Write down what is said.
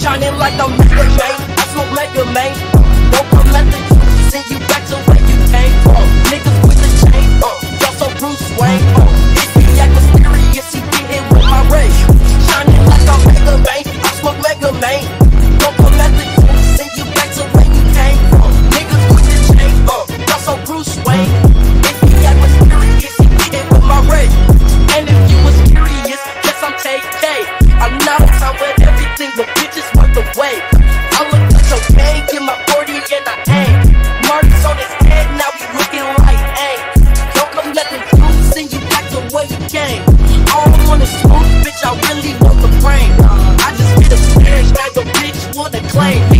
Shining like I'm Mega main. I smoke Megaman. Don't come at the juice, send you back to where you came from. Niggas with the chain, uh, y'all so Bruce Wayne. Uh, if he act mysterious, he get hit with my rage. Shining like I'm Megaman. I smoke Megaman. play.